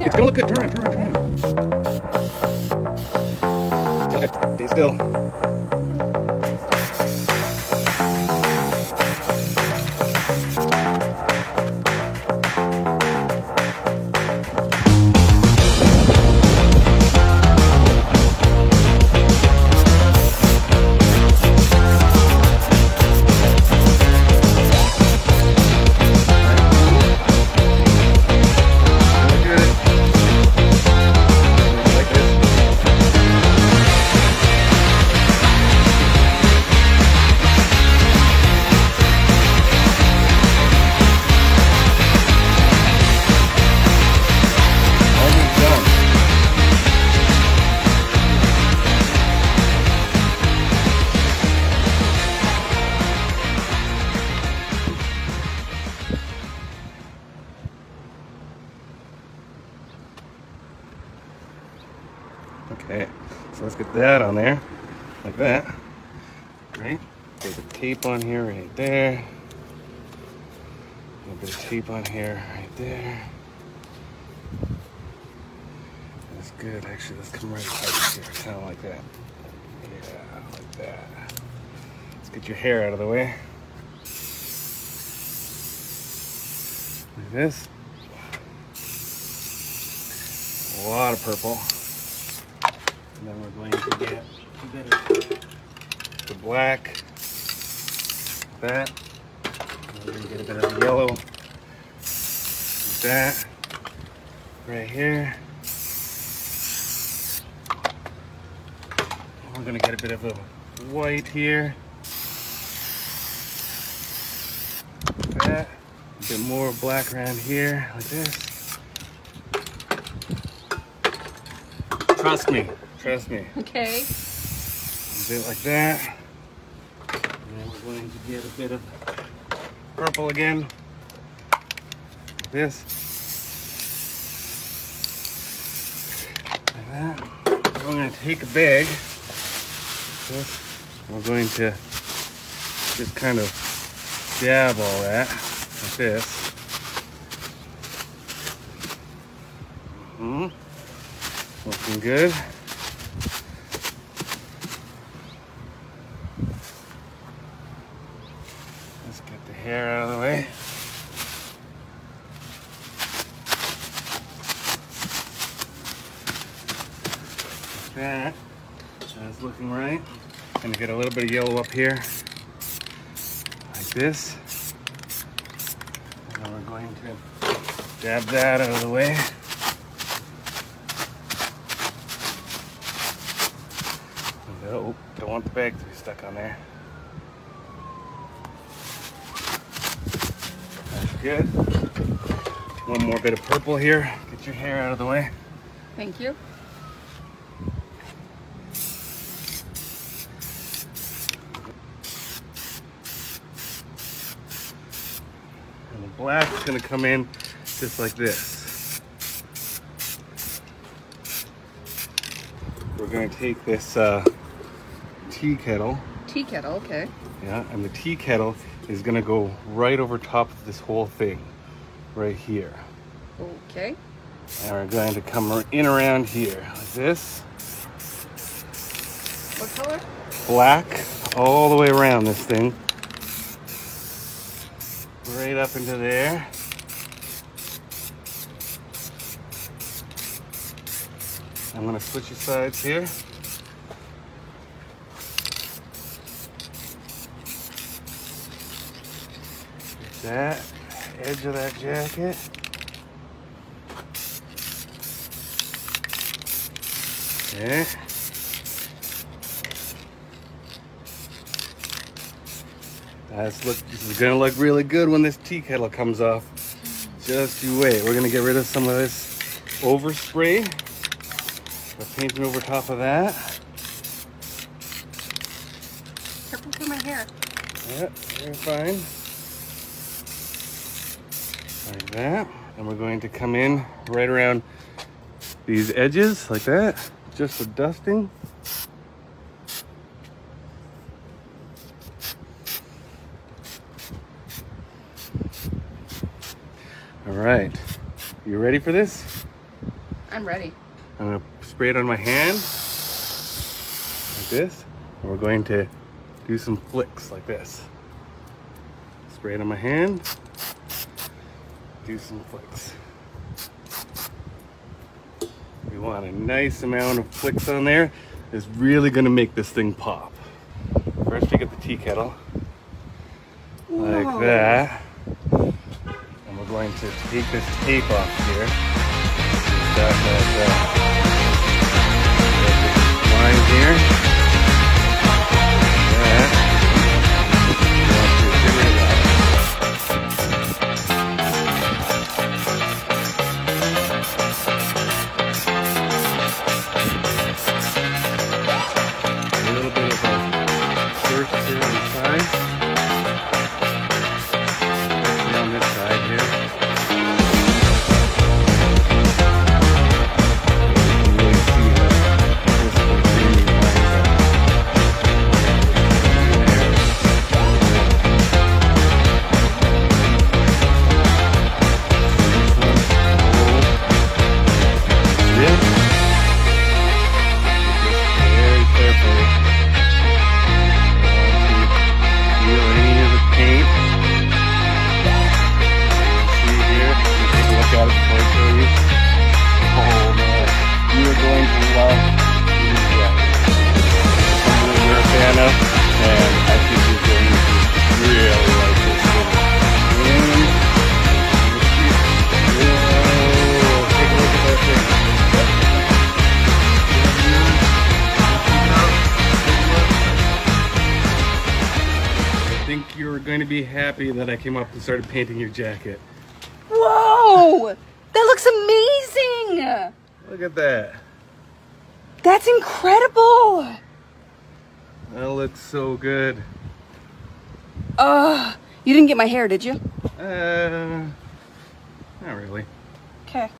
It's gonna look good. Turn around, turn around, turn around. Stay still. Let's get that on there, like that. Right? There's a tape on here, right there. A little bit of tape on here, right there. That's good. Actually, let's come right up here, kind of like that. Yeah, like that. Let's get your hair out of the way. Like this. A lot of purple. And then we're going to get a bit of the black, that. We're going to get a bit of yellow, that, right here. We're going to get a bit of a white here. That. A bit more black around here, like this. Trust me, trust me. Okay. A bit like that. And then we're going to get a bit of purple again. Like this. Like that. We're going to take a bag. This. We're going to just kind of dab all that like this. hmm Looking good. Let's get the hair out of the way. That. That's looking right. Gonna get a little bit of yellow up here. Like this. And we're going to dab that out of the way. Oh, don't want the bag to be stuck on there. That's good. One more bit of purple here. Get your hair out of the way. Thank you. And the black is gonna come in just like this. We're gonna take this uh, tea kettle, Tea kettle. Okay. yeah, and the tea kettle is gonna go right over top of this whole thing, right here. Okay. And we're going to come in around here like this, What color? black all the way around this thing, right up into there. I'm gonna switch your sides here. Get that edge of that jacket. Okay. That's look. This is gonna look really good when this tea kettle comes off. Just you wait. We're gonna get rid of some of this overspray. We're painting over top of that. Careful with my hair. Yep, you're fine. Like that. And we're going to come in right around these edges like that, just for dusting. Right. You ready for this? I'm ready. I'm gonna spray it on my hand like this, and we're going to do some flicks like this. Spray it on my hand, do some flicks. We want a nice amount of flicks on there. It's really gonna make this thing pop. First we get the tea kettle, like Whoa. that. Going to take this tape off here. That, that, that. Line here. That. Going to be happy that I came up and started painting your jacket. Whoa! That looks amazing! Look at that. That's incredible! That looks so good. Uh, you didn't get my hair, did you? Uh, not really. Okay.